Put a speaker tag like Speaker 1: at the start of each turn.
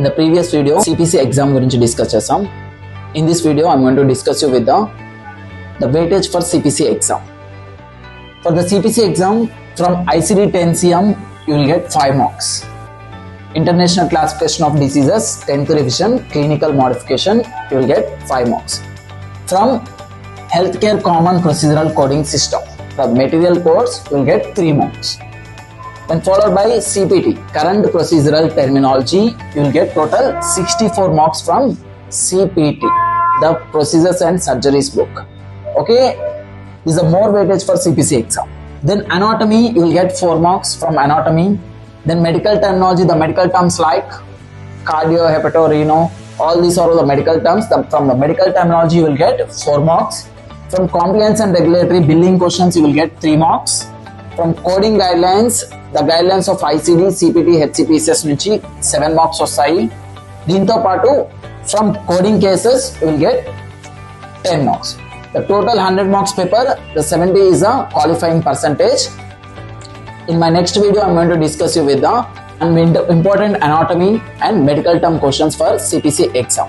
Speaker 1: In the previous video, CPC exam గురించి discuss చేసాం in this video I'm going to discuss you with the the weightage for CPC exam for the CPC exam from ICD ten CM you will get five marks international classification of diseases tenth revision clinical modification you will get five marks from healthcare common procedural coding system. The material course will get 3 marks. Then followed by CPT, current procedural terminology, you will get total 64 marks from CPT, the procedures and surgeries book. Okay, this is a more weightage for CPC exam. Then anatomy, you will get 4 marks from anatomy. Then medical terminology, the medical terms like cardio, hepato, reno, all these are all the medical terms. The, from the medical terminology, you will get 4 marks. From compliance and regulatory billing questions, you will get 3 marks. From coding guidelines, the guidelines of ICD, CPT, HCPCS నుంచి 7 marks వస్తాయి దీంతో పాటు from coding cases will get 10 marks the total 100 marks paper the 70 is a qualifying percentage in my next video i'm going to discuss you with the important anatomy and medical term questions for cpc exam